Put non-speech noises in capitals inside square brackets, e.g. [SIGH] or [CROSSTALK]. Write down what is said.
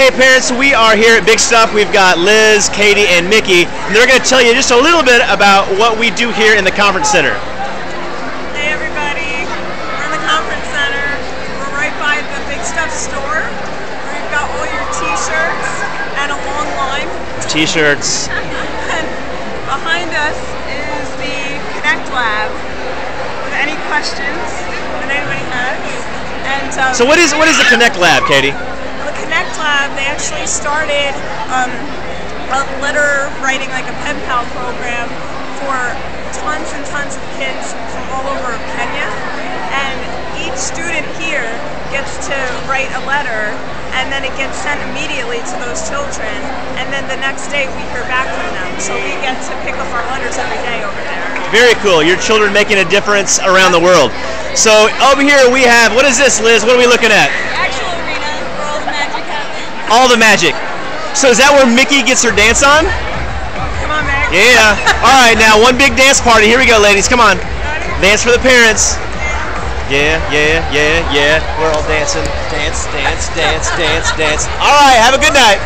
Hey parents, we are here at Bigstuf. We've got Liz, Katie, and Mickey, and they're going to tell you just a little bit about what we do here in the conference center. Hey everybody, we're in the conference center. We're right by the Bigstuf store. We've got all your t-shirts and a long line. T-shirts. [LAUGHS] and behind us is the Connect Lab with any questions that anybody has. And um, So what is what is the Connect Lab, Katie? The Connect Lab, they actually started um, a letter writing, like a pen pal program for tons and tons of kids from all over Kenya. And each student here gets to write a letter and then it gets sent immediately to those children. And then the next day we hear back from them. So we get to pick up our letters every day over there. Very cool. Your children making a difference around the world. So over here we have what is this, Liz? What are we looking at? Actual All the magic. So is that where Mickey gets her dance on? Come on, Meg. Yeah. All right, now one big dance party. Here we go, ladies. Come on. Dance for the parents. Yeah, yeah, yeah, yeah. We're all dancing. Dance, dance, dance, dance, dance. All right, have a good night.